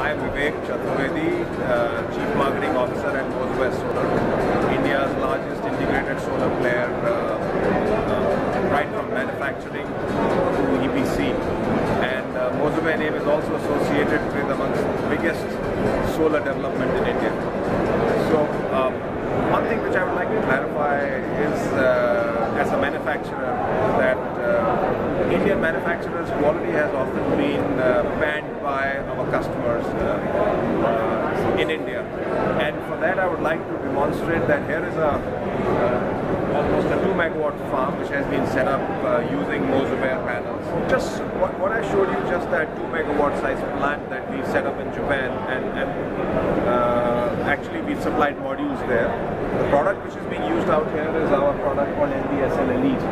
I am Vivek Chaturvedi, uh, Chief Marketing Officer at Moser Baer Solar, India's largest integrated solar player, uh, uh, right from manufacturing to EPC. And uh, Moser Baer name is also associated with amongst the biggest solar development in India. So, um, one thing which I would like to clarify is, uh, as a manufacturer, that uh, Indian manufacturers' quality has often been uh, banned by our customers uh, uh, in India. And for that, I would like to demonstrate that here is a uh, almost a 2 megawatt farm which has been set up uh, using Moser Baer panels. Just what, what I showed you, just that 2 megawatt size plant that we set up in Japan and, and uh, actually we supplied modules there. The product which is being used out here is our product called NDSL Elite.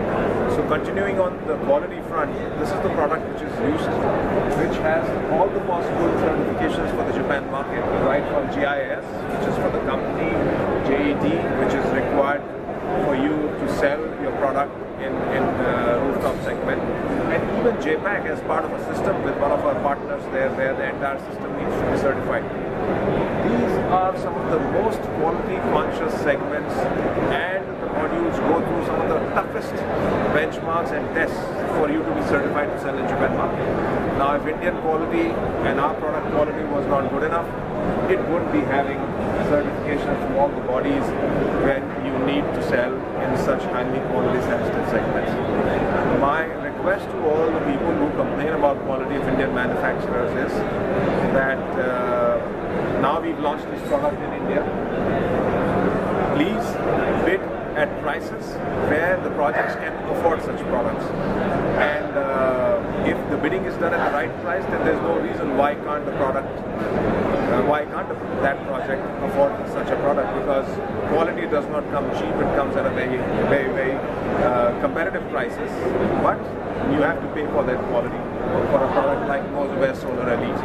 So continuing on the quality front, this is the product which is used, which has all the possible certifications for the Japan market, GIS, which is for the company, JET, which is required for you to sell your product in, in uh, rooftop segment. And even JPAC as part of a system with one of our partners there where the entire system needs to be certified. These are some of the most quality conscious segments and the modules go through some of the toughest benchmarks and tests for you to be certified to sell in Japan market. Now if Indian quality and our product quality not good enough, it wouldn't be having certification from all the bodies when you need to sell in such highly quality sensitive segments. My request to all the people who complain about quality of Indian manufacturers is that uh, now we've launched this product in India. Please bid at prices where the projects can afford such products. And uh, if the bidding is done at the right price, then there's no reason why can't the product, uh, why can't that project afford such a product? Because quality does not come cheap; it comes at a very, very, very uh, competitive prices. But you have to pay for that quality for a product like Moser Baer Solar Elite.